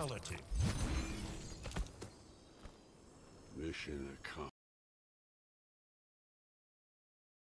reality. Mission accomplished.